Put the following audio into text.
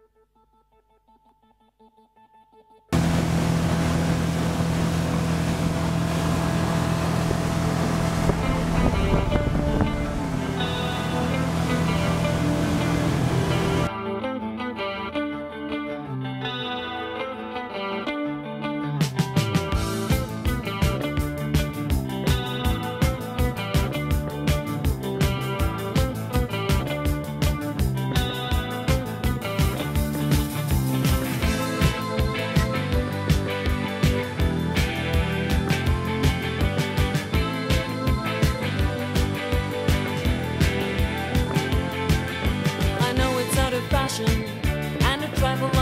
Of fashion and a